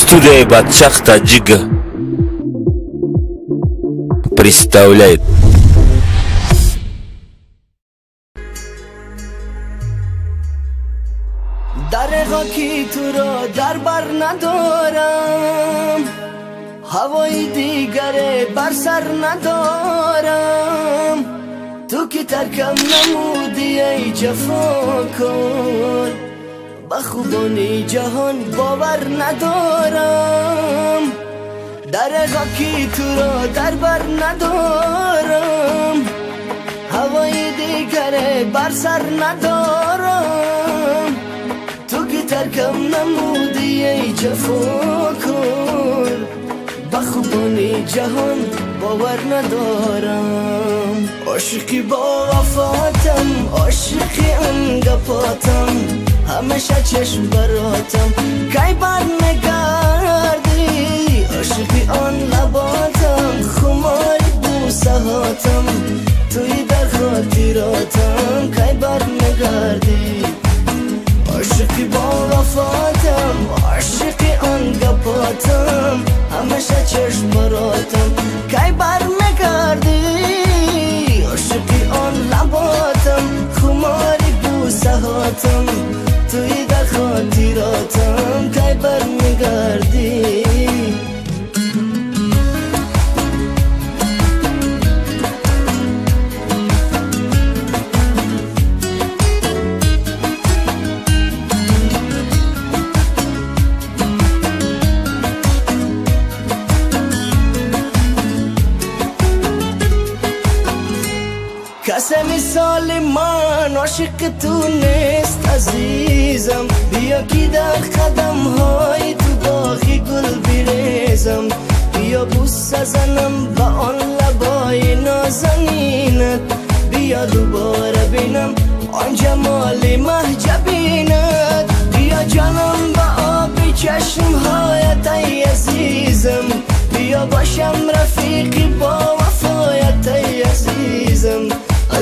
Студия Батшах Таджик представляет дареҳо ки туро дар бар надорам ҳавои дигаре бар сар надорам. Ту ки таркам намудияи ҷафокор به خوبانی جهان باور ندارم. در خاکی تو را در بر ندارم. هوای دیگر بر سر ندارم. تو که ترکم نمودی ای جفا کن به خوبانی جهان باور ندارم. عاشقی با وفاتم عاشقی انگپاتم همیشه چشم براتم کی بر نگردی عاشقی آن لباتم خماری بوسه هاتم توی در خاطراتم کی بر نگردی عاشقی با وفاتم عاشقی آن گپاتم خاطراتم کسی مثال من عاشق تو نیست عزیزم. بیا کی در قدم های تو باغی گل بریزم. بیا بوس زنم با آن لبای نازنینت. بیا دوباره بینم آن جمال محجبینت. بیا جانم با آبی چشم هایت ای عزیزم. بیا باشم رفیقی با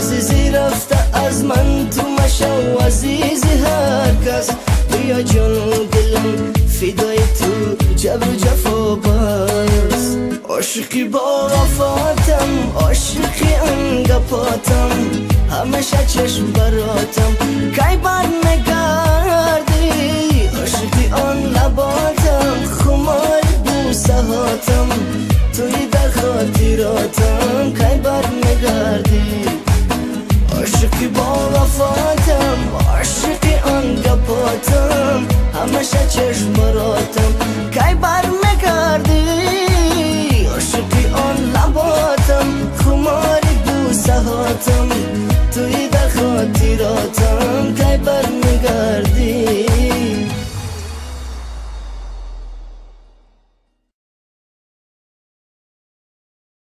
عزیزی رفته از من تو مشو عزیزی هر کس. بیا جان دلم فدای تو جبر و جفا بس عاشقی با وفاتم عاشقی انگپاتم. همیشه چشم براتم. کی بر نگردی؟ عاشقی آن لباتم. خمار بوسه هاتم توی در خاطراتم. همیشه چشم براتم کی بر میگردی عاشقی آن لباتم خماری بوسه هاتم توی در خاطراتم کی بر میگردی